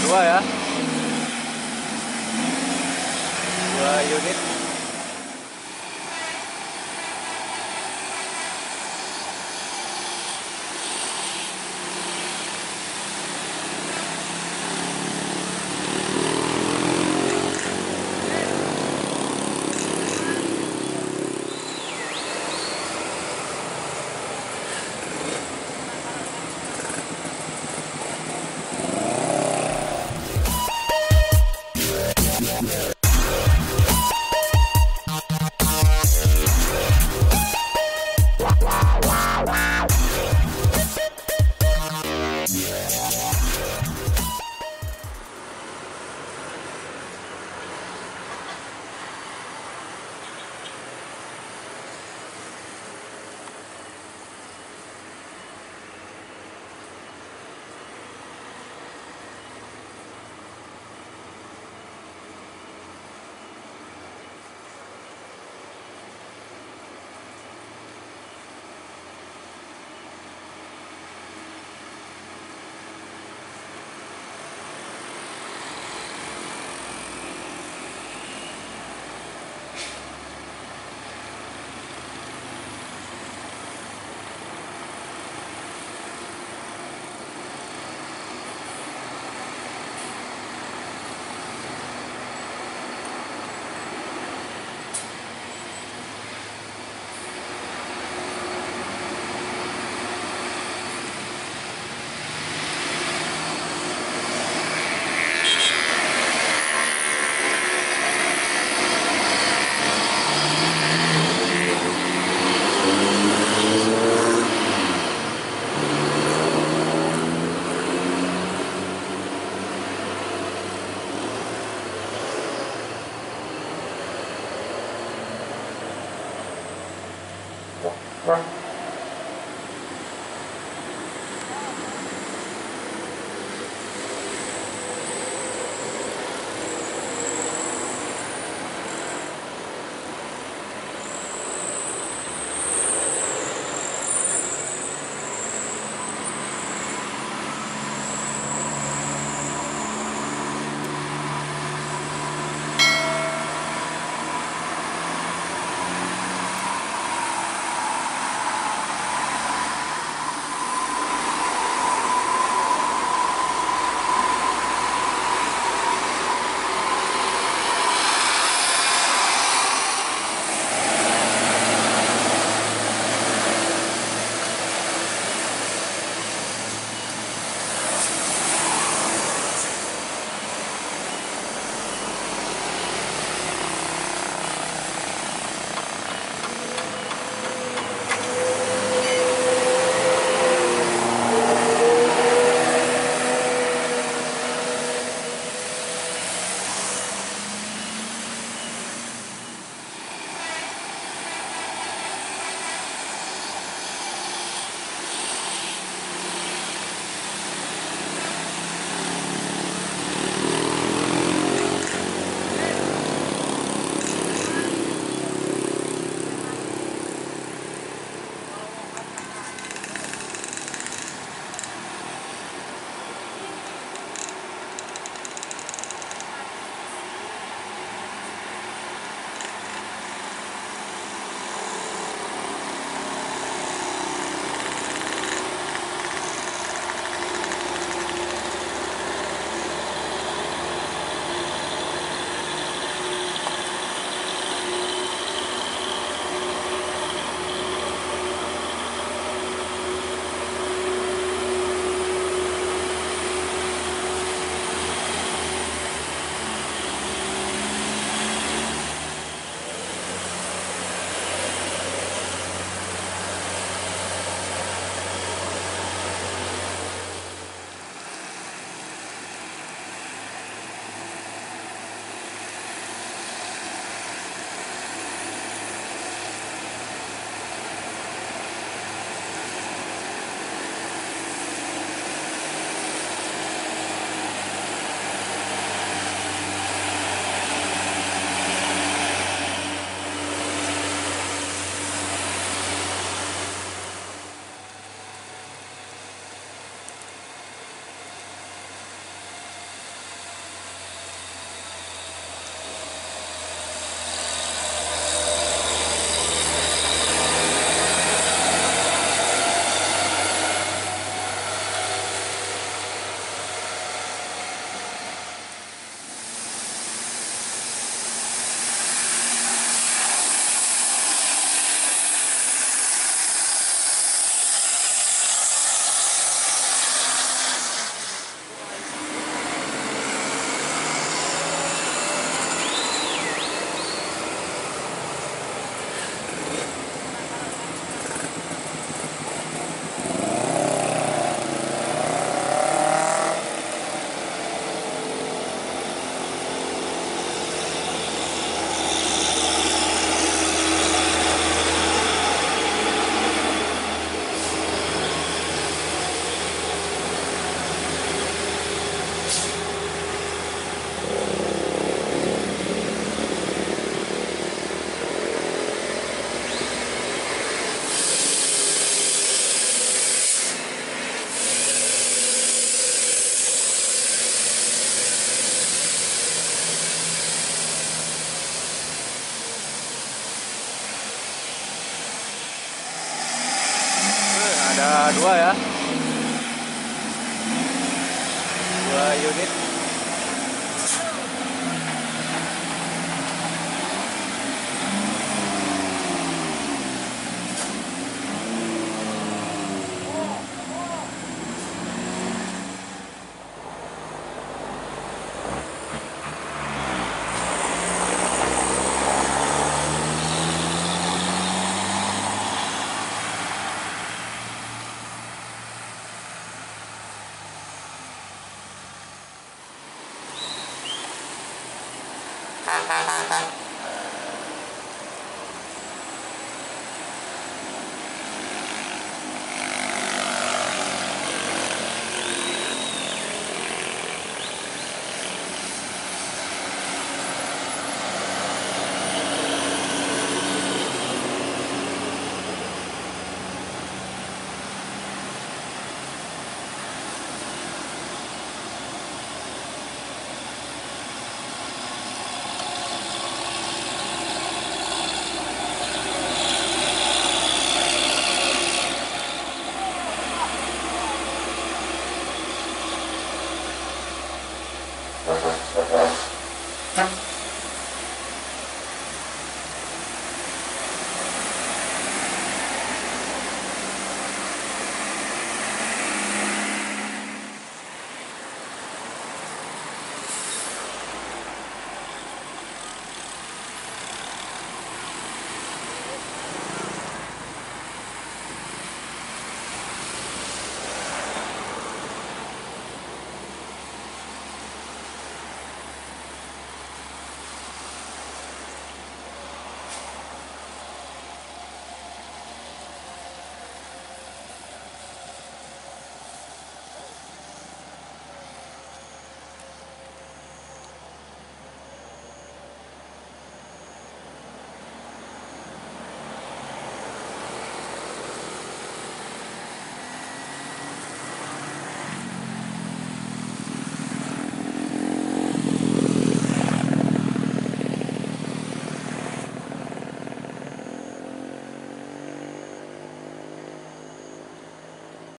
dua ya. Dua unit Right. ada dua ya. Dua unit. 哈哈哈哈。